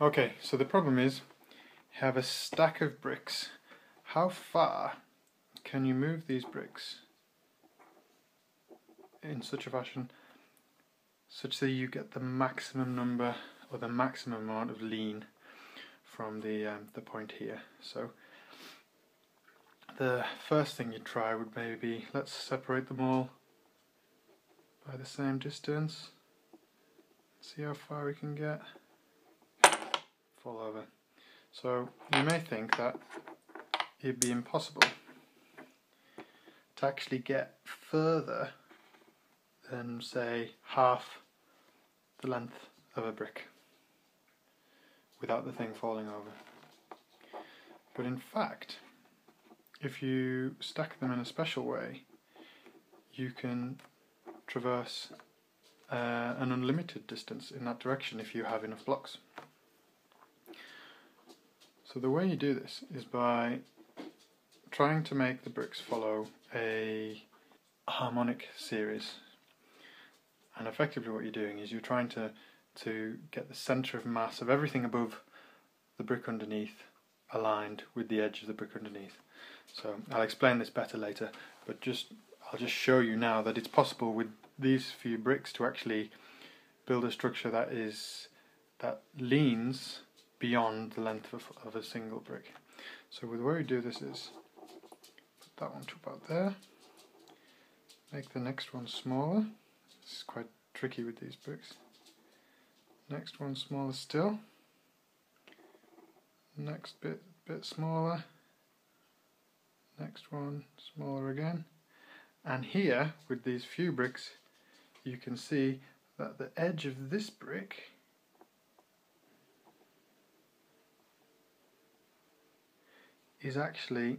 Okay, so the problem is, you have a stack of bricks. How far can you move these bricks in such a fashion such that you get the maximum number or the maximum amount of lean from the um, the point here. So the first thing you'd try would maybe be let's separate them all by the same distance. See how far we can get. Fall over. So you may think that it'd be impossible to actually get further than say half the length of a brick without the thing falling over. But in fact, if you stack them in a special way, you can traverse uh, an unlimited distance in that direction if you have enough blocks. So the way you do this is by trying to make the bricks follow a harmonic series. And effectively what you're doing is you're trying to, to get the centre of mass of everything above the brick underneath aligned with the edge of the brick underneath. So I'll explain this better later, but just I'll just show you now that it's possible with these few bricks to actually build a structure that is that leans beyond the length of, of a single brick. So the way we do this is put that one to about there, make the next one smaller. This is quite tricky with these bricks. Next one smaller still. Next bit bit smaller next one smaller again and here with these few bricks you can see that the edge of this brick is actually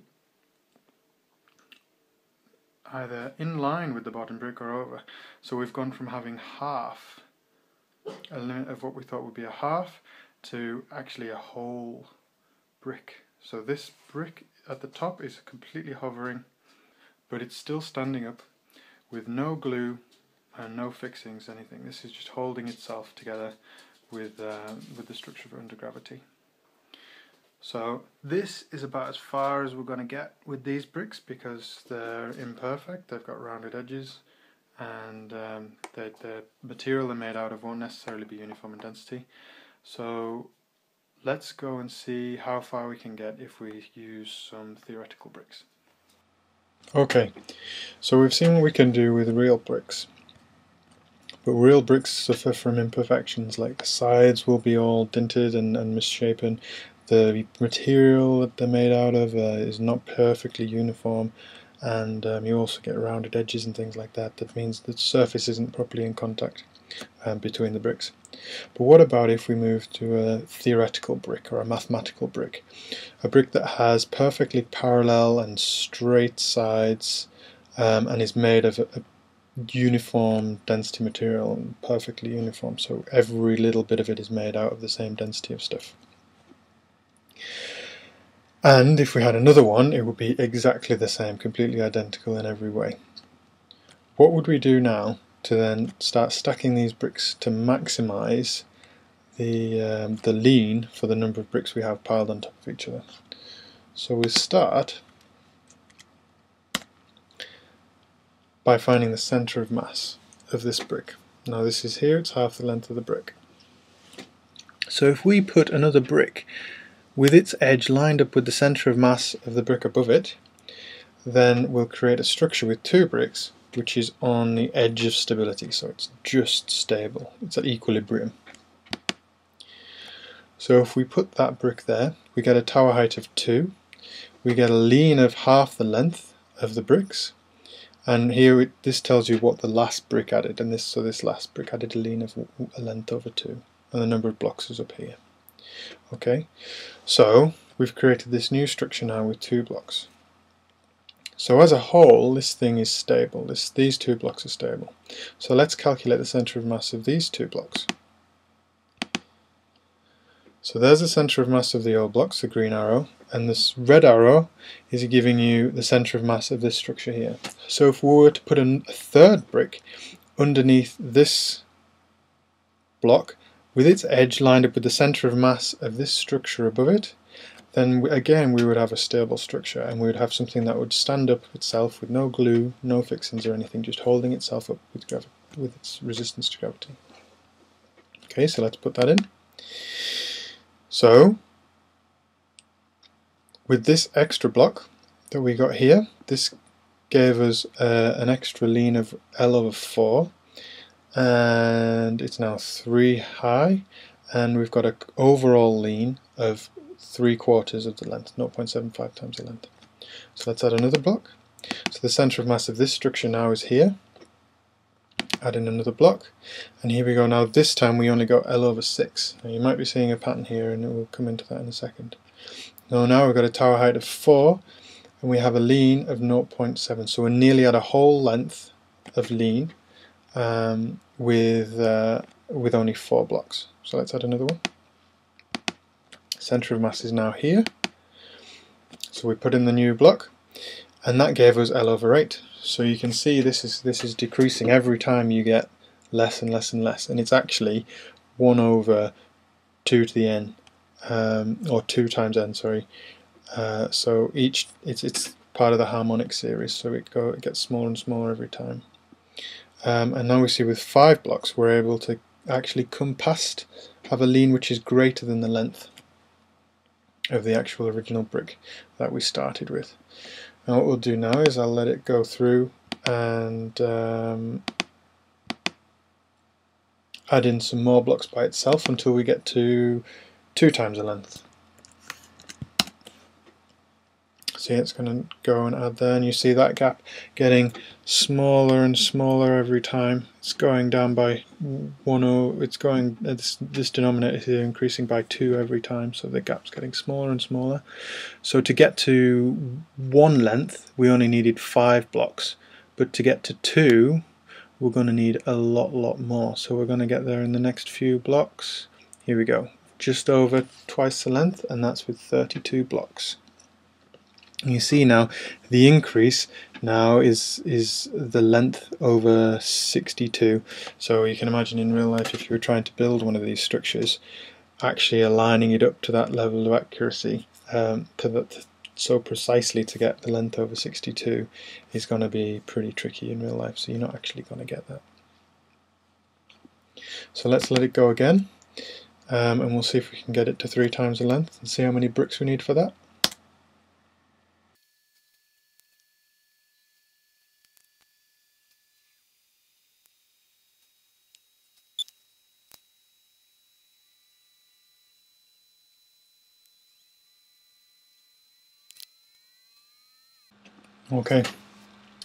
either in line with the bottom brick or over so we've gone from having half a limit of what we thought would be a half to actually a whole brick so this brick at the top is completely hovering, but it's still standing up with no glue and no fixings, anything. This is just holding itself together with, uh, with the structure under gravity. So this is about as far as we're going to get with these bricks because they're imperfect, they've got rounded edges and um, the, the material they're made out of won't necessarily be uniform in density. So let's go and see how far we can get if we use some theoretical bricks. Okay, so we've seen what we can do with real bricks. But real bricks suffer from imperfections, like the sides will be all dinted and, and misshapen, the material that they're made out of uh, is not perfectly uniform, and um, you also get rounded edges and things like that. That means the surface isn't properly in contact um, between the bricks. But what about if we move to a theoretical brick or a mathematical brick? A brick that has perfectly parallel and straight sides um, and is made of a, a uniform density material and perfectly uniform so every little bit of it is made out of the same density of stuff. And if we had another one it would be exactly the same, completely identical in every way. What would we do now to then start stacking these bricks to maximize the, um, the lean for the number of bricks we have piled on top of each other. So we start by finding the center of mass of this brick. Now this is here, it's half the length of the brick. So if we put another brick with its edge lined up with the center of mass of the brick above it, then we'll create a structure with two bricks which is on the edge of stability, so it's just stable. It's at equilibrium. So if we put that brick there, we get a tower height of 2, we get a lean of half the length of the bricks, and here it, this tells you what the last brick added, and this so this last brick added a lean of a length over 2, and the number of blocks is up here. Okay, so we've created this new structure now with two blocks. So as a whole, this thing is stable. This, these two blocks are stable. So let's calculate the center of mass of these two blocks. So there's the center of mass of the old blocks, the green arrow, and this red arrow is giving you the center of mass of this structure here. So if we were to put a third brick underneath this block, with its edge lined up with the center of mass of this structure above it, then again we would have a stable structure and we would have something that would stand up itself with no glue, no fixings or anything, just holding itself up with, with its resistance to gravity. Okay, so let's put that in. So, with this extra block that we got here, this gave us uh, an extra lean of L over 4 and it's now 3 high and we've got an overall lean of 3 quarters of the length, 0.75 times the length. So let's add another block. So the center of mass of this structure now is here. Add in another block and here we go now this time we only got L over 6. Now you might be seeing a pattern here and we'll come into that in a second. Now now we've got a tower height of 4 and we have a lean of 0.7 so we're nearly at a whole length of lean um, with uh, with only four blocks. So let's add another one. Center of mass is now here. So we put in the new block and that gave us L over 8 so you can see this is this is decreasing every time you get less and less and less and it's actually 1 over 2 to the n um, or 2 times n sorry. Uh, so each it's it's part of the harmonic series, so it go it gets smaller and smaller every time. Um, and now we see with five blocks we're able to actually come past have a lean which is greater than the length of the actual original brick that we started with. And what we'll do now is I'll let it go through and um, add in some more blocks by itself until we get to two times the length. See it's going to go and add there and you see that gap getting smaller and smaller every time. It's going down by one oh it's going uh, this, this denominator is increasing by two every time so the gap's getting smaller and smaller. So to get to one length we only needed five blocks but to get to two we're going to need a lot lot more. So we're going to get there in the next few blocks. Here we go. Just over twice the length and that's with 32 blocks you see now the increase now is is the length over 62 so you can imagine in real life if you were trying to build one of these structures actually aligning it up to that level of accuracy um, to that so precisely to get the length over 62 is going to be pretty tricky in real life. So you're not actually going to get that. So let's let it go again um, and we'll see if we can get it to three times the length and see how many bricks we need for that Okay,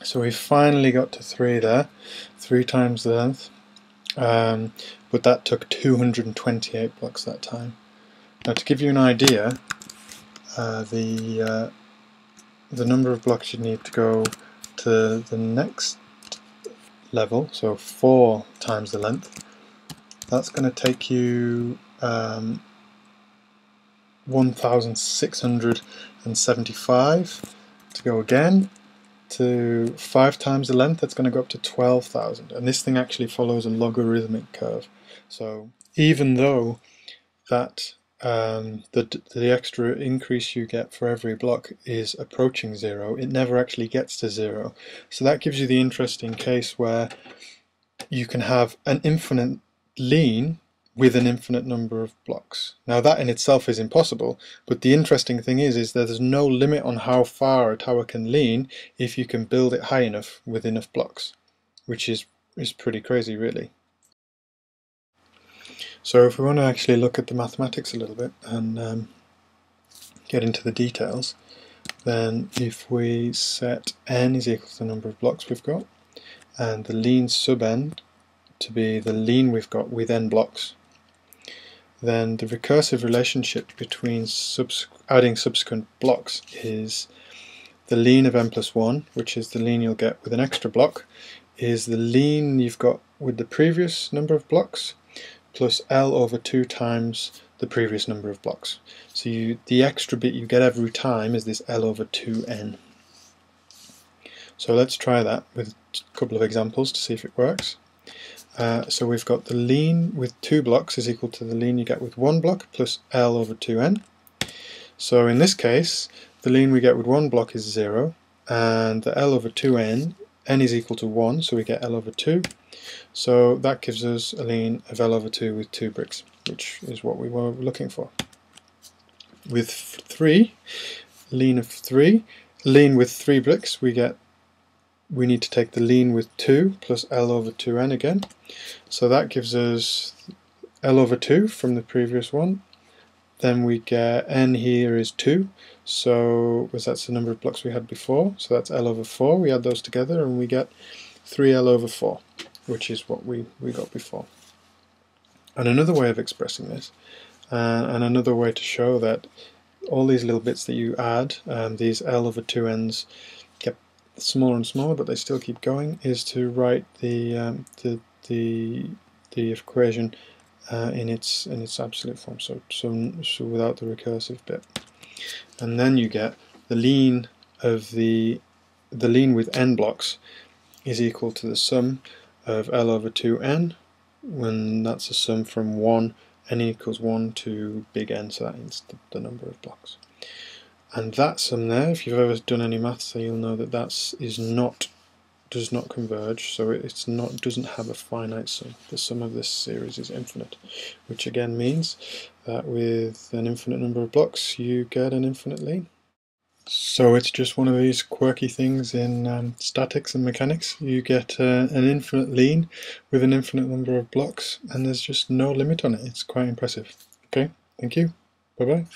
so we finally got to three there, three times the length, um, but that took 228 blocks that time. Now to give you an idea, uh, the uh, the number of blocks you need to go to the next level, so four times the length, that's going to take you um, 1,675 to go again to 5 times the length, that's going to go up to 12,000. And this thing actually follows a logarithmic curve. So even though that um, the, the extra increase you get for every block is approaching zero, it never actually gets to zero. So that gives you the interesting case where you can have an infinite lean with an infinite number of blocks. Now that in itself is impossible, but the interesting thing is, is there's no limit on how far a tower can lean if you can build it high enough with enough blocks, which is, is pretty crazy really. So if we want to actually look at the mathematics a little bit and um, get into the details, then if we set n is equal to the number of blocks we've got, and the lean sub n to be the lean we've got with n blocks, then the recursive relationship between subs adding subsequent blocks is the lean of n plus 1, which is the lean you'll get with an extra block, is the lean you've got with the previous number of blocks plus L over 2 times the previous number of blocks. So you, the extra bit you get every time is this L over 2n. So let's try that with a couple of examples to see if it works. Uh, so we've got the lean with two blocks is equal to the lean you get with one block plus L over 2n. So in this case, the lean we get with one block is 0, and the L over 2n, n is equal to 1, so we get L over 2. So that gives us a lean of L over 2 with two bricks, which is what we were looking for. With 3, lean of 3, lean with 3 bricks, we get we need to take the lean with 2 plus L over 2n again. So that gives us L over 2 from the previous one. Then we get n here is 2, so that's the number of blocks we had before. So that's L over 4. We add those together and we get 3L over 4, which is what we, we got before. And another way of expressing this, uh, and another way to show that all these little bits that you add, um, these L over 2n's, smaller and smaller, but they still keep going, is to write the um, the the the equation uh, in its in its absolute form. So so so without the recursive bit, and then you get the lean of the the lean with n blocks is equal to the sum of L over 2n when that's a sum from 1 n equals 1 to big N so that is the, the number of blocks and that sum there, if you've ever done any maths, you'll know that that is not does not converge, so it's not doesn't have a finite sum. The sum of this series is infinite, which again means that with an infinite number of blocks, you get an infinite lean. So it's just one of these quirky things in um, statics and mechanics. You get uh, an infinite lean with an infinite number of blocks, and there's just no limit on it. It's quite impressive. Okay, thank you. Bye bye.